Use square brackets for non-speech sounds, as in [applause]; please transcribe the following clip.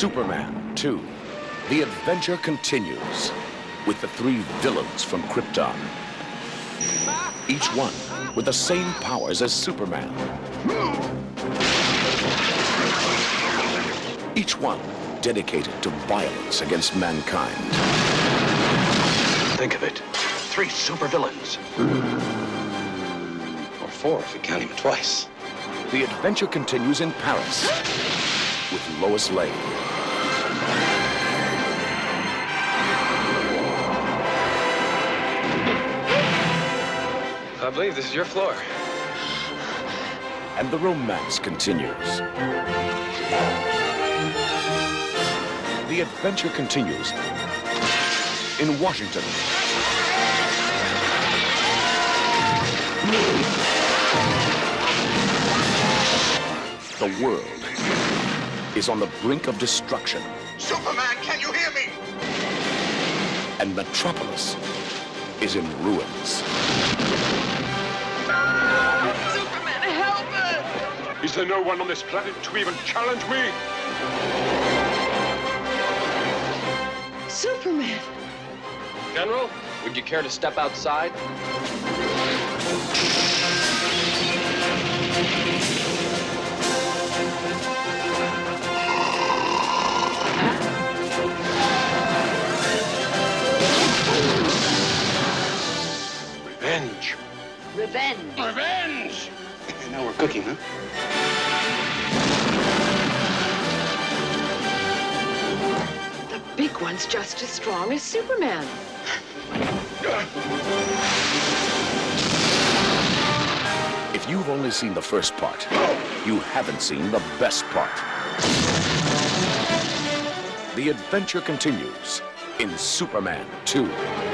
Superman 2. The adventure continues with the three villains from Krypton. Each one with the same powers as Superman. Each one dedicated to violence against mankind. Think of it. Three supervillains. Or four if you count him twice. The adventure continues in Paris with Lois Lane. I believe this is your floor. And the romance continues. The adventure continues in Washington. The world is on the brink of destruction. Superman, can you hear me? And Metropolis is in ruins. Superman, help us! Is there no one on this planet to even challenge me? Superman! General, would you care to step outside? Revenge. Revenge! Revenge! [laughs] now we're cooking, huh? The big one's just as strong as Superman. If you've only seen the first part, you haven't seen the best part. The adventure continues in Superman 2.